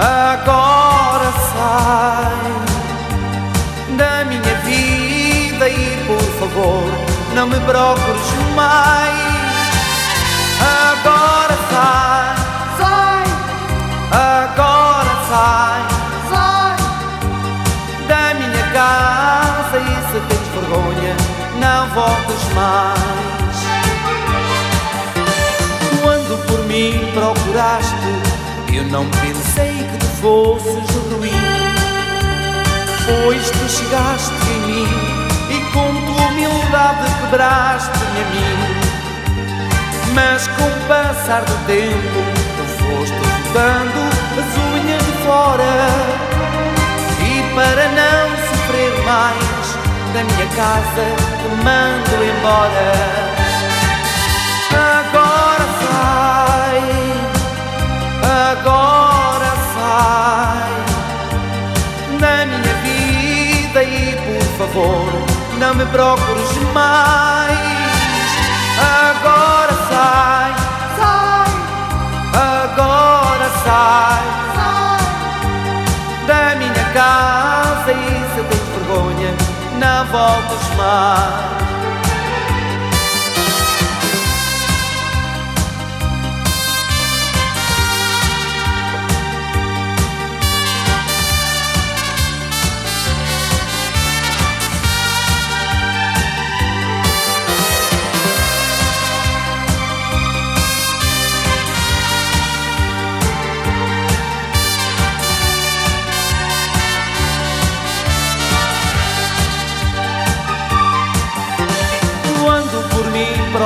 agora sai da minha vida e por favor não me procures mais. Agora sai, sai, agora sai, sai da minha casa e se tens vergonha não voltes mais. Quando por mim procuraste eu não pensei que tu fosses ruim. Pois tu chegaste em mim e com tua humildade quebraste-me a mim. Mas com o passar do tempo, tu foste botando as unhas de fora. E para não sofrer mais, da minha casa te mando embora. Favor não me procures mais. Agora sai, sai, agora sai sai. da minha casa e se tens vergonha não voltes mais.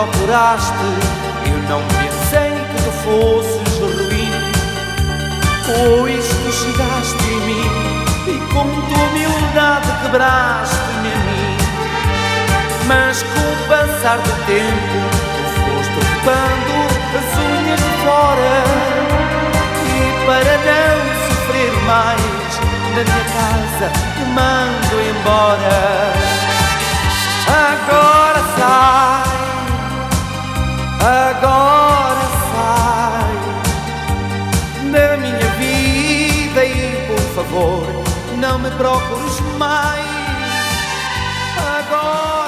Procuraste, eu não pensei que tu fosses ruim. Pois tu chegaste em mim e com tua humildade quebraste-me a mim. Mas com o passar do tempo, tu foste ocupando as unhas de fora. E para não sofrer mais, na minha casa te mando embora. me procures mais agora.